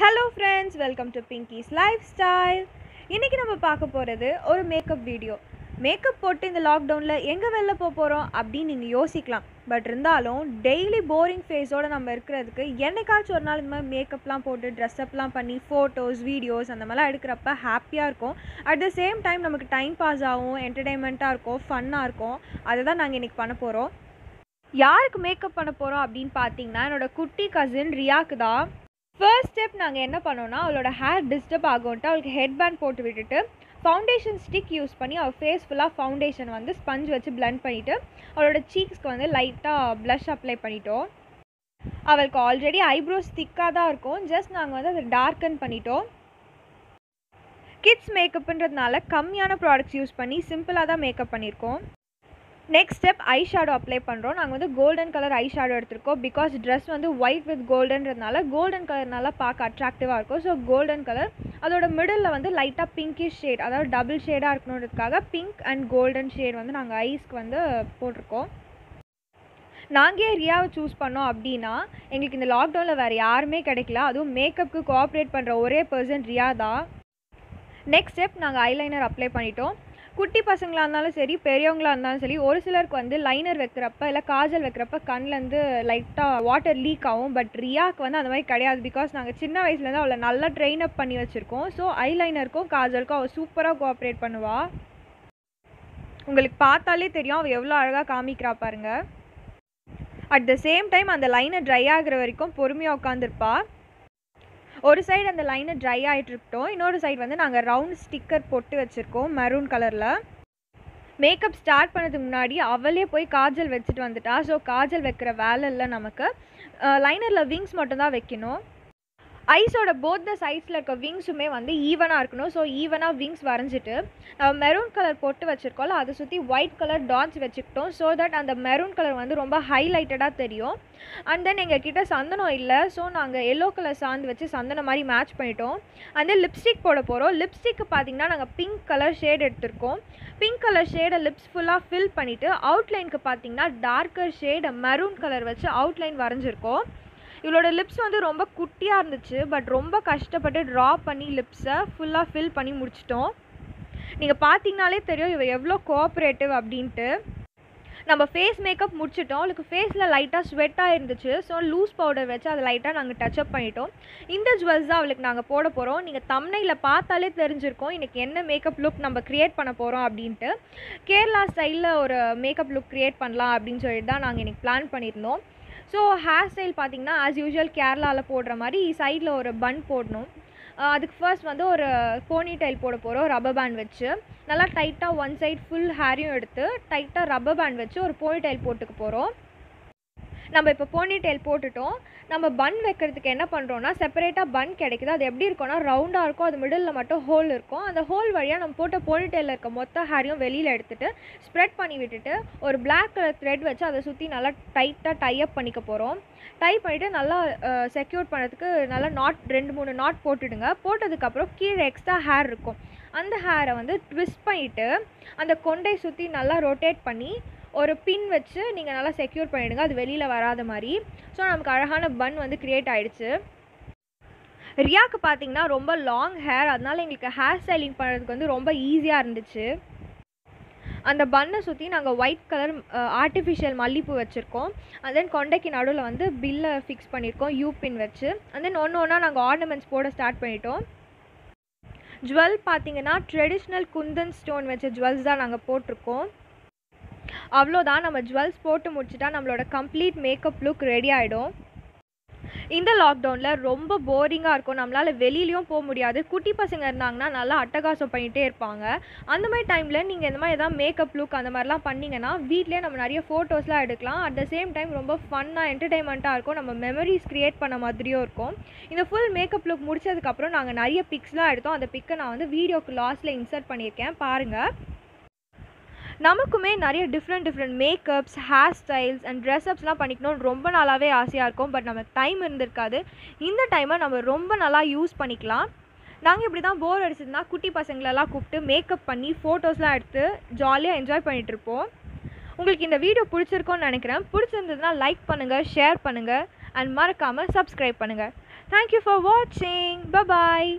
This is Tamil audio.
Hello friends welcome to Pinky's lifestyle இன்றைக்கி நம்ம பார்க்க போகிறது ஒரு மேக்கப் வீடியோ மேக்கப் போட்டு இந்த லாக்டவுனில் எங்கே வெளில போக போகிறோம் அப்படின்னு நீங்கள் யோசிக்கலாம். பட் இருந்தாலும் டெய்லி போரிங் ஃபேஸோடு நம்ம இருக்கிறதுக்கு என்னைக்காச்சும் ஒரு நாள் இந்த மாதிரி மேக்கப்லாம் போட்டு ட்ரெஸ்அப்லாம் பண்ணி ஃபோட்டோஸ் வீடியோஸ் அந்த மாதிரிலாம் எடுக்கிறப்ப ஹாப்பியாக இருக்கும். அட் த சேம் டைம் நமக்கு டைம் பாஸ் ஆகும் என்டர்டெயின்மெண்ட்டாக இருக்கும் ஃபன்னாக இருக்கும். அதை தான் நாங்கள் இன்றைக்கி பண்ண போகிறோம் யாருக்கு மேக்கப் பண்ண போகிறோம் அப்படின்னு பார்த்தீங்கன்னா என்னோட குட்டி கசின் ரியாக்கு தான். ஃபர்ஸ்ட் ஸ்டெப் நாங்கள் என்ன பண்ணோன்னா அவளோட ஹேர் டிஸ்டர்ப் ஆகும்ட்டு அவளுக்கு ஹெட் பேண்ட் போட்டு விட்டுட்டு ஃபவுண்டேஷன் ஸ்டிக் யூஸ் பண்ணி அவள் ஃபேஸ் ஃபுல்லாக ஃபவுண்டேஷன் வந்து ஸ்பஞ்ச் வச்சு பிளண்ட் பண்ணிவிட்டு அவளோட சீக்ஸ்க்கு வந்து லைட்டாக ப்ளஷ் அப்ளை பண்ணிட்டோம். அவளுக்கு ஆல்ரெடி ஐப்ரோஸ் திக்காக தான் இருக்கும். ஜஸ்ட் நாங்கள் வந்து அதை டார்க்கன் பண்ணிட்டோம். கிட்ஸ் மேக்கப்புன்றதுனால கம்மியான ப்ராடக்ட்ஸ் யூஸ் பண்ணி சிம்பிளாக தான் மேக்கப் பண்ணியிருக்கோம் next step eye shadow apply பண்ணுறோம் நாங்கள் வந்து கோல்டன் கலர் ஐ ஷேடோ எடுத்திருக்கோம். பிகாஸ் ட்ரெஸ் வந்து ஒயிட் வித் கோல்டன்றதுனால கோல்டன் கலர் நல்லா பார்க்க அட்ராக்டிவாக இருக்கும். ஸோ கோல்டன் கலர் அதோட மிடில் வந்து லைட்டாக பிங்கிஷ் ஷேட் அதாவது டபுள் ஷேடாக இருக்கணுன்றதுக்காக பிங்க் அண்ட் கோல்டன் ஷேட் வந்து நாங்கள் ஐஸ்க்கு வந்து போட்டிருக்கோம். நாங்கள் ஏன் ரியாவை சூஸ் பண்ணோம் அப்படின்னா எங்களுக்கு இந்த லாக்டவுனில் வேறு யாருமே கிடைக்கல. அதுவும் மேக்கப்புக்கு கோஆப்ரேட் பண்ணுற ஒரே பர்சன் ரியா தான். நெக்ஸ்ட் ஸ்டெப் நாங்கள் ஐலைனர் அப்ளை பண்ணிட்டோம். குட்டி பசங்களாக இருந்தாலும் சரி பெரியவங்களாக இருந்தாலும் சரி ஒரு சிலருக்கு வந்து லைனர் வைக்கிறப்ப இல்லை காஜல் வைக்கிறப்ப கண்ணிலேருந்து லைட்டாக வாட்டர் லீக் ஆகும். பட் ரியாக்கு வந்து அந்த மாதிரி கிடையாது. பிகாஸ் நாங்கள் சின்ன வயசுலேருந்து அவளை நல்லா ட்ரெயின் அப் பண்ணி வச்சுருக்கோம். ஸோ ஐலைனருக்கும் காஜலுக்கும் அவள் சூப்பராக கோஆப்ரேட் பண்ணுவாள் உங்களுக்கு பார்த்தாலே தெரியும். அவள் எவ்வளோ அழகாக காமிக்கிறா பாருங்கள் அட் த சேம் டைம் அந்த லைனை ட்ரை ஆகுற வரைக்கும் பொறுமையாக உட்காந்துருப்பா ஒரு சைடு அந்த லைனை ட்ரை ஆகிட்டு இருக்கட்டும். இன்னொரு சைடு வந்து நாங்கள் ரவுண்ட் ஸ்டிக்கர் போட்டு வச்சுருக்கோம் மெரூன் கலரில் மேக்கப் ஸ்டார்ட் பண்ணதுக்கு முன்னாடி அவளே போய் காஜல் வச்சுட்டு வந்துட்டா. ஸோ காஜல் வைக்கிற வேலை இல்லை நமக்கு. லைனரில் விங்ஸ் மட்டும்தான் வைக்கணும். ஐஸோட போத் த சைட்ஸில் இருக்க விங்ஸுமே வந்து ஈவனாக இருக்கணும். ஸோ ஈவனாக விங்ஸ் வரைஞ்சிட்டு நம்ம மெரூன் கலர் போட்டு வச்சுருக்கோம்ல அதை சுற்றி ஒயிட் கலர் டாட்ஸ் வச்சுக்கிட்டோம். ஸோ தட் அந்த மெரூன் கலர் வந்து ரொம்ப ஹைலைட்டடாக தெரியும். அண்ட் தென் எங்கள் கிட்டே சந்தனம் இல்லை. ஸோ நாங்கள் எல்லோ கலர் சாந்து வச்சு சந்தனம் மாதிரி மேட்ச் பண்ணிட்டோம். அண்ட் லிப்ஸ்டிக் போட போகிறோம் லிப்ஸ்டிக்கு பார்த்தீங்கன்னா நாங்கள் பிங்க் கலர் ஷேட் எடுத்திருக்கோம். பிங்க் கலர் ஷேடை லிப்ஸ் ஃபுல்லாக ஃபில் பண்ணிவிட்டு அவுட்லைனுக்கு பார்த்தீங்கன்னா டார்க்கர் ஷேடை மெரூன் கலர் வச்சு அவுட்லைன் வரைஞ்சிருக்கோம். இவளோட லிப்ஸ் வந்து ரொம்ப குட்டியாக இருந்துச்சு பட் ரொம்ப கஷ்டப்பட்டு ட்ரா பண்ணி லிப்ஸை ஃபுல்லாக ஃபில் பண்ணி முடிச்சிட்டோம். நீங்கள் பார்த்தீங்கனாலே தெரியும் இவ எவ்வளோ கோஆப்ரேட்டிவ் அப்படின்ட்டு. நம்ம ஃபேஸ் மேக்கப் முடிச்சிட்டோம். அவளுக்கு ஃபேஸில் லைட்டாக ஸ்வெட்டாக இருந்துச்சு. ஸோ லூஸ் பவுடர் வச்சு அதை லைட்டாக நாங்கள் டச்சப் பண்ணிட்டோம். இந்த ஜுவல்ஸ் தான் அவளுக்கு நாங்கள் போட போகிறோம் நீங்கள் தம்னையில் பார்த்தாலே தெரிஞ்சிருக்கோம் இன்றைக்கி என்ன மேக்கப் லுக் நம்ம க்ரியேட் பண்ண போகிறோம் அப்படின்ட்டு. கேரளா ஸ்டைலில் ஒரு மேக்கப் லுக் க்ரியேட் பண்ணலாம் அப்படின்னு சொல்லிட்டு தான் நாங்கள் இன்றைக்கி பிளான் பண்ணியிருந்தோம். ஸோ ஹேர் ஸ்டைல் பார்த்திங்கன்னா ஆஸ் யூஷுவல் கேரளாவில் போடுற மாதிரி சைடில் ஒரு பன் போடணும். அதுக்கு ஃபர்ஸ்ட் வந்து ஒரு போனி டைல் போட போகிறோம் ரப்பர் பேண்ட் வச்சு. நல்லா டைட்டாக ஒன் சைட் ஃபுல் ஹேரையும் எடுத்து டைட்டாக ரப்பர் பேண்ட் வச்சு ஒரு போனி டைல் போட்டுக்க போகிறோம் நம்ம இப்போ போனி டெயில் போட்டுட்டோம். நம்ம பன் வைக்கிறதுக்கு என்ன பண்ணுறோன்னா செப்பரேட்டாக பன் கிடைக்குது? அது எப்படி இருக்கும்னா ரவுண்டாக இருக்கும். அது மிடில் மட்டும் ஹோல் இருக்கும். அந்த ஹோல் வழியாக நம்ம போட்ட போனி டைலில் இருக்க மொத்த ஹேரையும் வெளியில் எடுத்துகிட்டு ஸ்ப்ரெட் பண்ணி விட்டுட்டு ஒரு பிளாக் கலர் த்ரெட் வச்சு அதை சுற்றி நல்லா டைட்டாக டை அப் பண்ணிக்க போகிறோம் டை பண்ணிவிட்டு நல்லா செக்யூர் பண்ணுறதுக்கு நல்லா நாட் ரெண்டு மூணு நாட் போட்டுடுங்க. போட்டதுக்கப்புறம் கீழே எக்ஸ்ட்ரா ஹேர் இருக்கும். அந்த ஹேரை வந்து ட்விஸ்ட் பண்ணிவிட்டு அந்த கொண்டை சுற்றி நல்லா ரொட்டேட் பண்ணி ஒரு பின் வச்சு நீங்கள் நல்லா செக்யூர் பண்ணிவிடுங்க அது வெளியில் வராத மாதிரி. ஸோ நமக்கு அழகான பன் வந்து க்ரியேட் ஆகிடுச்சு ரியாக்கு பார்த்தீங்கன்னா ரொம்ப லாங் ஹேர் அதனால் எங்களுக்கு ஹேர் ஸ்டைலிங் பண்ணுறதுக்கு வந்து ரொம்ப ஈஸியாக இருந்துச்சு. அந்த பன்னை சுற்றி நாங்கள் ஒயிட் கலர் ஆர்டிஃபிஷியல் மல்லிப்பூ வச்சுருக்கோம். அண்ட் தென் கொண்டைக்கு நடுவில் வந்து பில்லை ஃபிக்ஸ் பண்ணியிருக்கோம் யூ பின் வச்சு. அண்ட் தென் ஒன்று ஒன்றா நாங்கள் ஆர்னமெண்ட்ஸ் போட ஸ்டார்ட் பண்ணிட்டோம். ஜுவல் பார்த்தீங்கன்னா ட்ரெடிஷ்னல் குந்தன் ஸ்டோன் வச்ச ஜுவல்ஸ் தான் நாங்கள் போட்டிருக்கோம். அவ்வளோதான் நம்ம ஜுவல்ஸ் போட்டு முடிச்சுட்டா நம்மளோட கம்ப்ளீட் மேக்கப் லுக் ரெடி ஆகிடும் இந்த லாக்டவுனில் ரொம்ப போரிங்காக இருக்கும். நம்மளால் வெளியிலையும் போக முடியாது. குட்டி பசங்க இருந்தாங்கன்னா நல்லா அட்டகாசம் பண்ணிகிட்டே இருப்பாங்க. அந்த மாதிரி டைமில் நீங்கள் இந்த மாதிரி எதாவது மேக்கப் லுக் அந்த மாதிரிலாம் பண்ணிங்கன்னா வீட்லேயே நம்ம நிறைய ஃபோட்டோஸ்லாம் எடுக்கலாம். அட் த சேம் டைம் ரொம்ப ஃபன்னாக என்டர்டைன்மெண்ட்டாக இருக்கும். நம்ம மெமரிஸ் க்ரியேட் பண்ண மாதிரியும் இருக்கும். இந்த ஃபுல் மேக்கப் லுக் முடிச்சதுக்கப்புறம் நாங்கள் நிறைய பிக்ஸ்லாம் எடுத்தோம். அந்த பிக்கை நான் வந்து வீடியோக்கு லாஸ்ட்டில் இன்சர்ட் பண்ணியிருக்கேன். பாருங்கள் நமக்குமே நிறைய different different makeups hair styles and ட்ரெஸ்அப்ஸ்லாம் பண்ணிக்கணும்னு ரொம்ப நாளாகவே ஆசையாக இருக்கும். பட் நமக்கு டைம் இருந்திருக்காது. இந்த டைமை நம்ம ரொம்ப நல்லா யூஸ் பண்ணிக்கலாம். நாங்கள் இப்படி தான் போர் அடிச்சதுன்னா குட்டி பசங்களெல்லாம் கூப்பிட்டு மேக்கப் பண்ணி ஃபோட்டோஸ்லாம் எடுத்து ஜாலியாக என்ஜாய் பண்ணிகிட்ருப்போம் உங்களுக்கு இந்த வீடியோ பிடிச்சிருக்கோன்னு நினைக்கிறேன். பிடிச்சிருந்ததுன்னா லைக் பண்ணுங்கள் ஷேர் பண்ணுங்கள் அண்ட் மறக்காமல் சப்ஸ்கிரைப் பண்ணுங்கள் தேங்க்யூ ஃபார் வாட்சிங் பபாய்